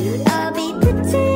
I'll be pretending